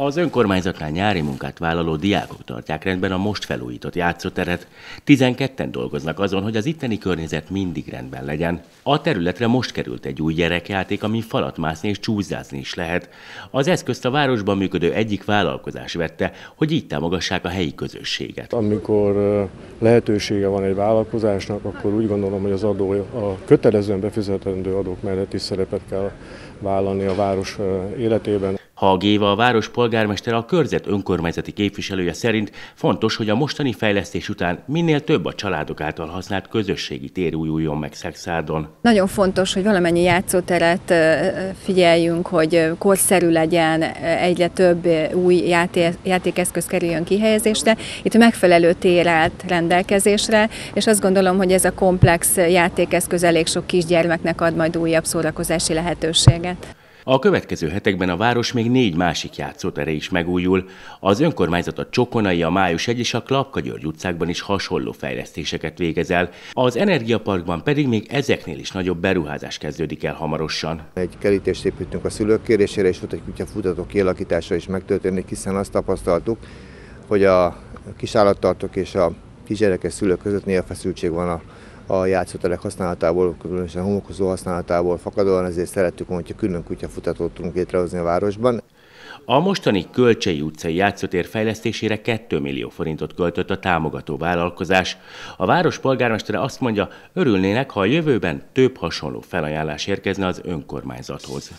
Az önkormányzatnál nyári munkát vállaló diákok tartják rendben a most felújított játszóteret. 12-en dolgoznak azon, hogy az itteni környezet mindig rendben legyen. A területre most került egy új gyerekjáték, ami falat mászni és csúszázni is lehet. Az eszközt a városban működő egyik vállalkozás vette, hogy így támogassák a helyi közösséget. Amikor lehetősége van egy vállalkozásnak, akkor úgy gondolom, hogy az adó, a kötelezően befizetendő adók mellett is szerepet kell vállalni a város életében. Ha a város polgármester a körzet önkormányzati képviselője szerint fontos, hogy a mostani fejlesztés után minél több a családok által használt közösségi tér újuljon meg Szexárdon. Nagyon fontos, hogy valamennyi játszóteret figyeljünk, hogy korszerű legyen, egyre több új játék, játékeszköz kerüljön kihelyezésre. Itt megfelelő tér állt rendelkezésre, és azt gondolom, hogy ez a komplex játékeszköz elég sok kisgyermeknek ad majd újabb szórakozási lehetőséget. A következő hetekben a város még négy másik játszótere is megújul. Az önkormányzat a Csokonai, a Május egy és a Klapka György utcákban is hasonló fejlesztéseket végez el. Az Energiaparkban pedig még ezeknél is nagyobb beruházás kezdődik el hamarosan. Egy kerítést építünk a szülők kérésére, és ott egy kutyafutató kialakítása is megtörténik, hiszen azt tapasztaltuk, hogy a kisállattartók és a kisgyerekes szülők között néha feszültség van a a játszóterek használatából, különösen homokozó használatából fakadóan, ezért szerettük, hogyha külön kutyafutatót tudunk létrehozni a városban. A mostani Kölcsei utcai játszótér fejlesztésére 2 millió forintot költött a támogató vállalkozás. A város polgármestere azt mondja, örülnének, ha a jövőben több hasonló felajánlás érkezne az önkormányzathoz.